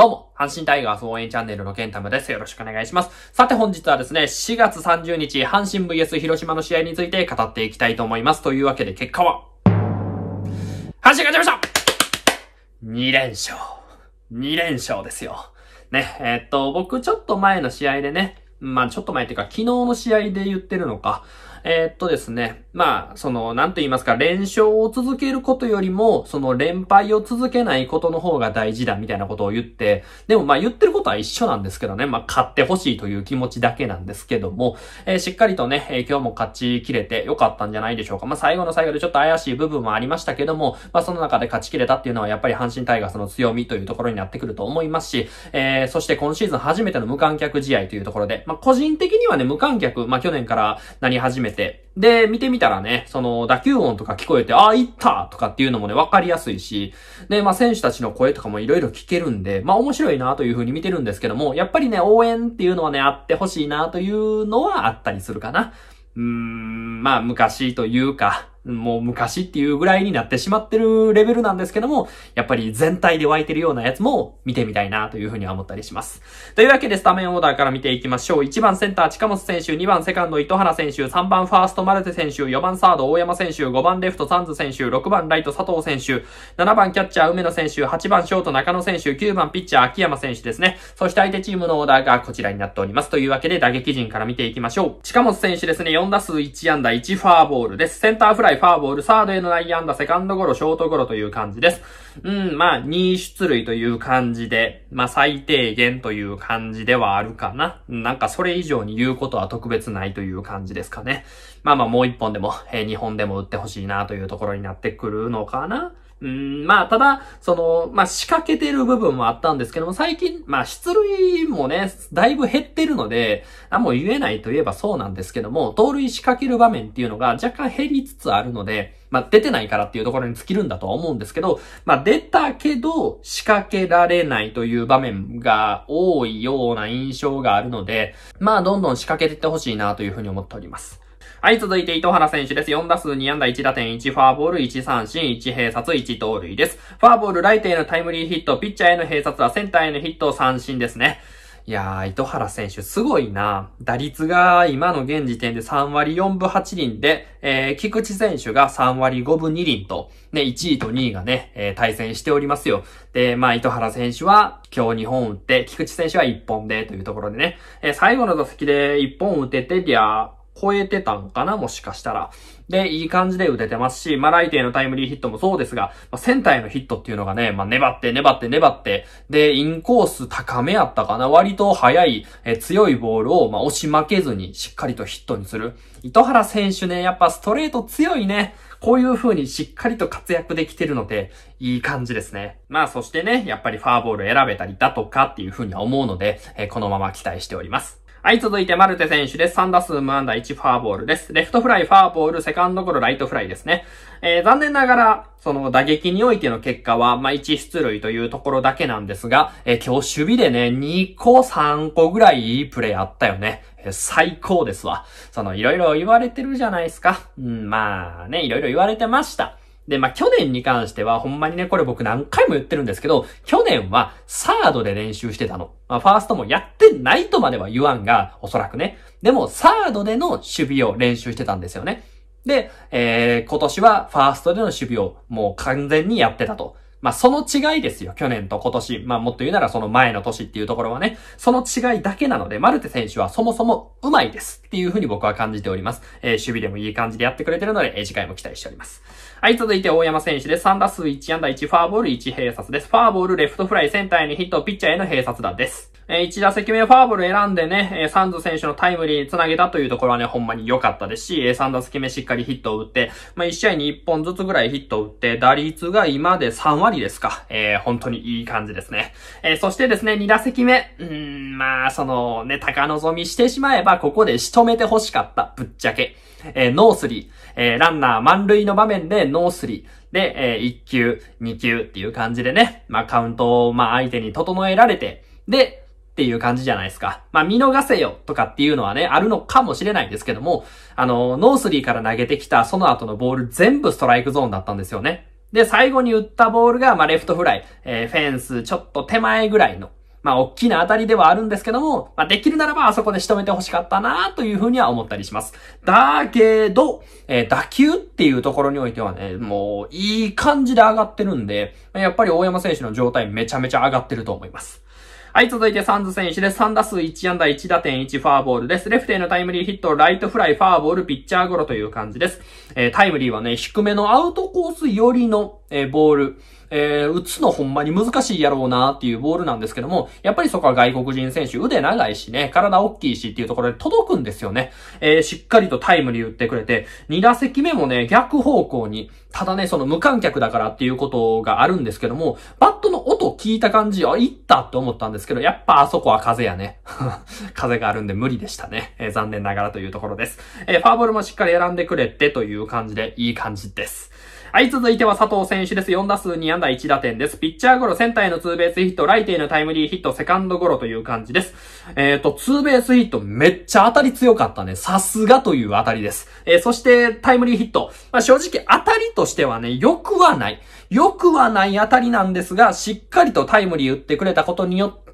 どうも、阪神タイガース応援チャンネルのケンタムです。よろしくお願いします。さて本日はですね、4月30日、阪神 VS 広島の試合について語っていきたいと思います。というわけで結果は、阪神勝ちました !2 連勝。2連勝ですよ。ね、えー、っと、僕ちょっと前の試合でね、まあちょっと前っていうか昨日の試合で言ってるのか、えー、っとですね、まあ、その、なんと言いますか、連勝を続けることよりも、その連敗を続けないことの方が大事だみたいなことを言って、でもまあ言ってることは一緒なんですけどね、まあ勝ってほしいという気持ちだけなんですけども、えー、しっかりとね、えー、今日も勝ち切れてよかったんじゃないでしょうか。まあ最後の最後でちょっと怪しい部分もありましたけども、まあその中で勝ち切れたっていうのはやっぱり阪神タイガースの強みというところになってくると思いますし、えー、そして今シーズン初めての無観客試合というところで、まあ個人的にはね、無観客、まあ去年からなり始めて、で、見てみたらね、その、打球音とか聞こえて、ああ、行った！とかっていうのもね、わかりやすいし、で、まあ、選手たちの声とかもいろいろ聞けるんで、まあ、面白いなというふうに見てるんですけども、やっぱりね、応援っていうのはね、あってほしいなというのはあったりするかな。うーん、まあ、昔というか、もう昔っていうぐらいになってしまってるレベルなんですけども、やっぱり全体で湧いてるようなやつも見てみたいなというふうには思ったりします。というわけでスタメンオーダーから見ていきましょう。1番センター近本選手、2番セカンド糸原選手、3番ファーストマルテ選手、4番サード大山選手、5番レフトサンズ選手、6番ライト佐藤選手、7番キャッチャー梅野選手、8番ショート中野選手、9番ピッチャー秋山選手ですね。そして相手チームのオーダーがこちらになっております。というわけで打撃陣から見ていきましょう。近本選手ですね、4打数1安打1ファーボールです。センターフライ、ファーボール、サードドへの内野安打、セカンドゴロ、ショートゴロという感じです。うん、まあ、2出塁という感じで、まあ、最低限という感じではあるかな。なんか、それ以上に言うことは特別ないという感じですかね。まあまあ、もう1本でも、えー、2本でも打ってほしいなというところになってくるのかな。うん、まあ、ただ、その、まあ、仕掛けてる部分もあったんですけども、最近、まあ、出塁もね、だいぶ減ってるので、あ、もう言えないといえばそうなんですけども、盗塁仕掛ける場面っていうのが若干減りつつあるので、まあ、出てないからっていうところに尽きるんだとは思うんですけど、まあ、出たけど仕掛けられないという場面が多いような印象があるので、まあ、どんどん仕掛けていってほしいなというふうに思っております。はい、続いて糸原選手です。4打数2安打1打点1フォアボール1三振1併殺1盗塁です。フォアボールライトへのタイムリーヒット、ピッチャーへの併殺はセンターへのヒット三振ですね。いやー、糸原選手すごいな。打率が今の現時点で3割4分8厘で、えー、菊池選手が3割5分2厘と、ね、1位と2位がね、えー、対戦しておりますよ。で、まあ、糸原選手は今日2本打って、菊池選手は1本でというところでね、えー、最後の打席で1本打ててりゃ、超えてたんかなもしかしたら。で、いい感じで打ててますし、まあ、ライトへのタイムリーヒットもそうですが、まあ、センターへのヒットっていうのがね、まあ、粘って粘って粘って、で、インコース高めやったかな割と速い、え強いボールを、まあ、押し負けずにしっかりとヒットにする。糸原選手ね、やっぱストレート強いね。こういう風にしっかりと活躍できてるので、いい感じですね。まあそしてね、やっぱりファーボール選べたりだとかっていう風には思うので、え、このまま期待しております。はい、続いてマルテ選手です。3打数無安打1ファーボールです。レフトフライ、ファーボール、セカンドゴロ、ライトフライですね。えー、残念ながら、その打撃においての結果は、まあ、1出塁というところだけなんですが、えー、今日守備でね、2個3個ぐらいいいプレーあったよね。最高ですわ。その、いろいろ言われてるじゃないですか。うん、まあね、いろいろ言われてました。で、まあ、去年に関しては、ほんまにね、これ僕何回も言ってるんですけど、去年はサードで練習してたの。まあ、ファーストもやってないとまでは言わんが、おそらくね。でも、サードでの守備を練習してたんですよね。で、えー、今年はファーストでの守備をもう完全にやってたと。まあ、その違いですよ。去年と今年。まあ、もっと言うならその前の年っていうところはね、その違いだけなので、マルテ選手はそもそも上手いですっていうふうに僕は感じております。えー、守備でもいい感じでやってくれてるので、えー、次回も期待しております。はい、続いて大山選手です。3打数1安打1ファーボール1併殺です。ファーボール、レフトフライ、センターへのヒット、ピッチャーへの併殺打です。えー、1打席目ファーボール選んでね、えー、サンズ選手のタイムリーに繋げたというところはね、ほんまに良かったですし、えー、3打席目しっかりヒットを打って、まあ、1試合に1本ずつぐらいヒットを打って、打率が今で3割ですか。えー、本当にいい感じですね。えー、そしてですね、2打席目、うーん、まあ、そのね、高望みしてしまえば、ここで仕留めて欲しかった、ぶっちゃけ。えー、ノースリー、えー、ランナー満塁の場面でノースリー。で、えー、1球、2球っていう感じでね、まあカウントを、まあ相手に整えられて、で、っていう感じじゃないですか。まあ見逃せよとかっていうのはね、あるのかもしれないんですけども、あの、ノースリーから投げてきたその後のボール全部ストライクゾーンだったんですよね。で、最後に打ったボールが、まあ、レフトフライ、えー、フェンスちょっと手前ぐらいの、まあ、大きな当たりではあるんですけども、まあ、できるならばあそこで仕留めてほしかったなというふうには思ったりします。だけど、えー、打球っていうところにおいてはね、もう、いい感じで上がってるんで、やっぱり大山選手の状態めちゃめちゃ上がってると思います。はい、続いてサンズ選手です。3打数1安打1打点1ファーボールです。レフトへのタイムリーヒット、ライトフライ、ファーボール、ピッチャーゴロという感じです。えー、タイムリーはね、低めのアウトコース寄りの、えー、ボール。えー、打つのほんまに難しいやろうなっていうボールなんですけども、やっぱりそこは外国人選手、腕長いしね、体大きいしっていうところで届くんですよね。えー、しっかりとタイムリー打ってくれて、2打席目もね、逆方向に、ただね、その無観客だからっていうことがあるんですけども、バット聞いた感じ、あ、行ったって思ったんですけど、やっぱあそこは風やね。風があるんで無理でしたね。えー、残念ながらというところです。えー、ファーボールもしっかり選んでくれてという感じで、いい感じです。はい、続いては佐藤選手です。4打数2安打1打点です。ピッチャーゴロ、センターへのツーベースヒット、ライトへのタイムリーヒット、セカンドゴロという感じです。えっ、ー、と、ツーベースヒットめっちゃ当たり強かったね。さすがという当たりです。えー、そしてタイムリーヒット。まあ、正直当たりとしてはね、良くはない。良くはない当たりなんですが、しっかりとタイムリー打ってくれたことによって、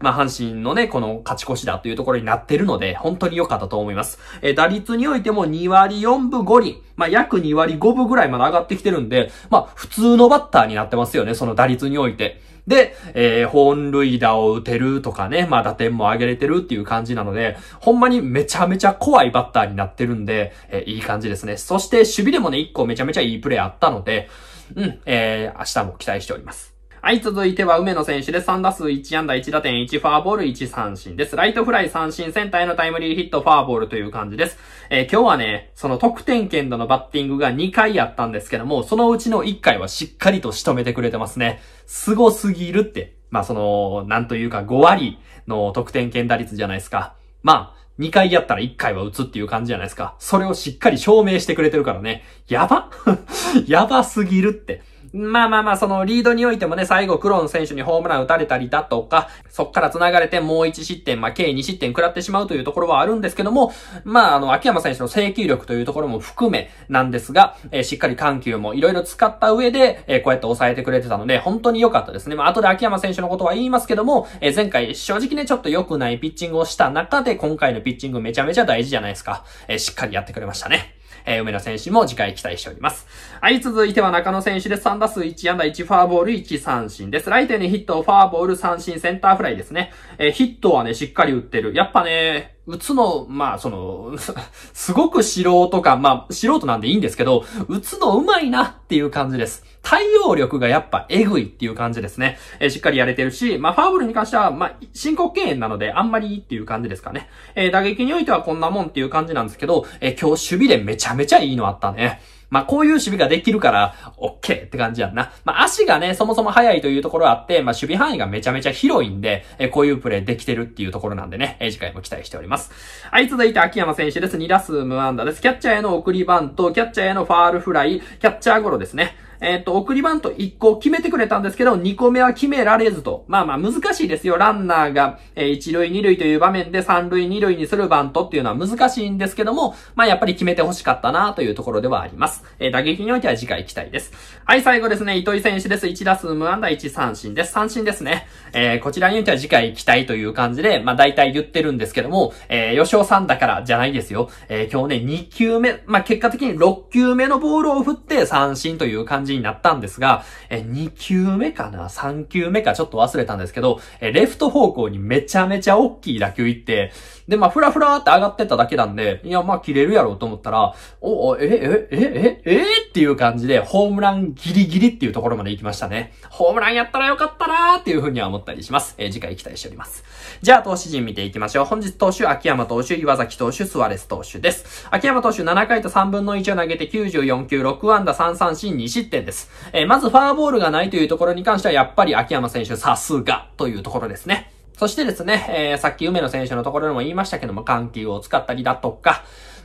まあ、阪神のね、この勝ち越しだというところになってるので、本当に良かったと思います。えー、打率においても2割4分5厘、まあ、約2割5分ぐらいまで上がってきてるんで、まあ、普通のバッターになってますよね、その打率において。で、えー、本塁打を打てるとかね、まあ打点も上げれてるっていう感じなので、ほんまにめちゃめちゃ怖いバッターになってるんで、えー、いい感じですね。そして守備でもね、1個めちゃめちゃいいプレーあったので、うん、えー、明日も期待しております。はい、続いては梅野選手です3打数1安打1打点1ファーボール1三振です。ライトフライ三振センターへのタイムリーヒットファーボールという感じです。えー、今日はね、その得点圏でのバッティングが2回あったんですけども、そのうちの1回はしっかりと仕留めてくれてますね。凄すぎるって。まあその、なんというか5割の得点圏打率じゃないですか。まあ、2回やったら1回は打つっていう感じじゃないですか。それをしっかり証明してくれてるからね。やば やばすぎるって。まあまあまあ、そのリードにおいてもね、最後クローン選手にホームラン打たれたりだとか、そっから繋がれてもう1失点、まあ計2失点食らってしまうというところはあるんですけども、まああの、秋山選手の制球力というところも含めなんですが、えー、しっかり緩急もいろいろ使った上で、えー、こうやって抑えてくれてたので、本当に良かったですね。まあ後で秋山選手のことは言いますけども、えー、前回正直ね、ちょっと良くないピッチングをした中で、今回のピッチングめちゃめちゃ大事じゃないですか。え、しっかりやってくれましたね。えー、梅野選手も次回期待しております。はい、続いては中野選手です。3打数1安打1フォアボール1三振です。ライトにヒット、フォアボール三振、センターフライですね。えー、ヒットはね、しっかり打ってる。やっぱね、打つの、まあ、その、すごく素人か、まあ、素人なんでいいんですけど、打つの上手いなっていう感じです。対応力がやっぱエグいっていう感じですね。えー、しっかりやれてるし、まあ、ファーブルに関しては、まあ、申告敬遠なので、あんまりいいっていう感じですかね。えー、打撃においてはこんなもんっていう感じなんですけど、えー、今日守備でめちゃめちゃいいのあったね。まあ、こういう守備ができるから、オッケーって感じやんな。まあ、足がね、そもそも速いというところあって、まあ、守備範囲がめちゃめちゃ広いんで、えこういうプレイできてるっていうところなんでね、え次回も期待しております。はい、続いて秋山選手です。2打数無安打です。キャッチャーへの送りバント、キャッチャーへのファールフライ、キャッチャーゴロですね。えっ、と、送りバント1個決めてくれたんですけど、2個目は決められずと。まあまあ難しいですよ。ランナーが、えー、1塁2塁という場面で3塁2塁にするバントっていうのは難しいんですけども、まあやっぱり決めて欲しかったなというところではあります。えー、打撃においては次回期待です。はい、最後ですね、糸井選手です。1打数無安打1三振です。三振ですね。えー、こちらにおいては次回期待という感じで、まあ大体言ってるんですけども、えー、吉尾さんだからじゃないですよ。えー、今日ね、2球目、まあ結果的に6球目のボールを振って三振という感じになったんですが、え、2球目かな ?3 球目か？ちょっと忘れたんですけど、え、レフト方向にめちゃめちゃ大きい打球行って、で、まあ、ふらふらって上がってただけなんで、いや、まあ、切れるやろうと思ったら、お、お、え、え、え、え、え、えっていう感じで、ホームランギリギリっていうところまで行きましたね。ホームランやったらよかったなーっていうふうには思ったりします。えー、次回期待しております。じゃあ、投手陣見ていきましょう。本日投手、秋山投手、岩崎投手、スワレス投手です。秋山投手7回と3分の1を投げて94球、6安打3三振2失点です。えー、まずファーボールがないというところに関しては、やっぱり秋山選手さすがというところですね。そしてですね、えー、さっき梅野選手のところでも言いましたけども、緩急を使ったりだとか、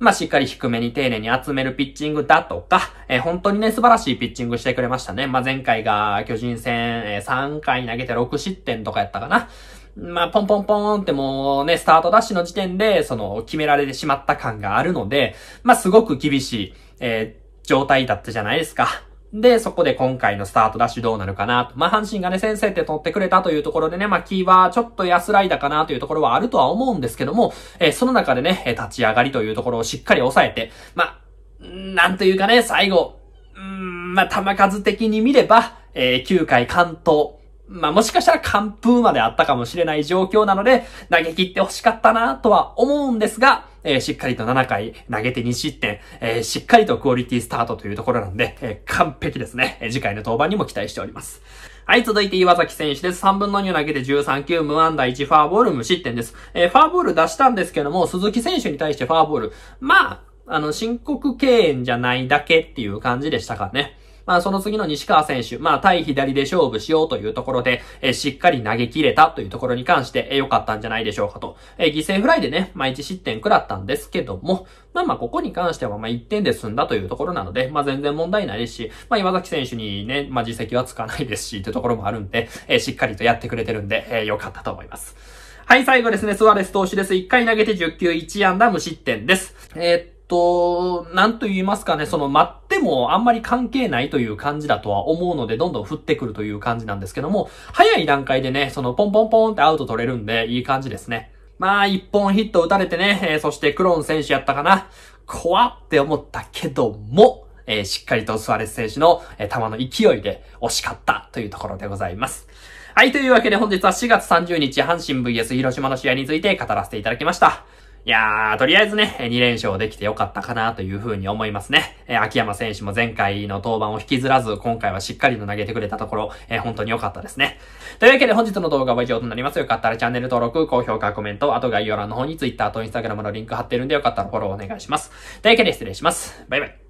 まあ、しっかり低めに丁寧に集めるピッチングだとか、えー、本当にね、素晴らしいピッチングしてくれましたね。まあ、前回が巨人戦、えー、3回投げて6失点とかやったかな。まあ、ポンポンポンってもうね、スタートダッシュの時点で、その、決められてしまった感があるので、まあ、すごく厳しい、えー、状態だったじゃないですか。で、そこで今回のスタートダッシュどうなるかなと。まあ、阪神がね、先生って取ってくれたというところでね、まあ、キーはちょっと安らいだかなというところはあるとは思うんですけども、えー、その中でね、立ち上がりというところをしっかり抑えて、まあ、なんというかね、最後、うん、まあ、球数的に見れば、えー、9回関東、まあ、もしかしたら完封まであったかもしれない状況なので、投げ切って欲しかったなとは思うんですが、えー、しっかりと7回投げて2失点、えー、しっかりとクオリティスタートというところなんで、えー、完璧ですね。え次回の登板にも期待しております。はい、続いて岩崎選手です。3分の2を投げて13球、無安打1ファーボール、無失点です。え、ファーボール出したんですけども、鈴木選手に対してファーボール。まあ、あの、申告敬遠じゃないだけっていう感じでしたかね。まあその次の西川選手、まあ対左で勝負しようというところで、えー、しっかり投げ切れたというところに関して、えー、良かったんじゃないでしょうかと。えー、犠牲フライでね、まあ1失点食らったんですけども、まあまあここに関してはまあ1点で済んだというところなので、まあ全然問題ないですし、まあ岩崎選手にね、まあ実績はつかないですし、というところもあるんで、えー、しっかりとやってくれてるんで、えー、良かったと思います。はい、最後ですね、スワレス投手です。1回投げて10球1安打無失点です。えー、と、なんと言いますかね、その待ってもあんまり関係ないという感じだとは思うので、どんどん降ってくるという感じなんですけども、早い段階でね、そのポンポンポンってアウト取れるんで、いい感じですね。まあ、一本ヒット打たれてね、えー、そしてクローン選手やったかな。怖って思ったけども、えー、しっかりとスアレス選手の、えー、球の勢いで惜しかったというところでございます。はい、というわけで本日は4月30日、阪神 VS 広島の試合について語らせていただきました。いやー、とりあえずね、2連勝できてよかったかなというふうに思いますね。えー、秋山選手も前回の登板を引きずらず、今回はしっかりと投げてくれたところ、えー、本当に良かったですね。というわけで本日の動画は以上となります。よかったらチャンネル登録、高評価、コメント、あと概要欄の方に Twitter と Instagram のリンク貼ってるんでよかったらフォローお願いします。というわけで失礼します。バイバイ。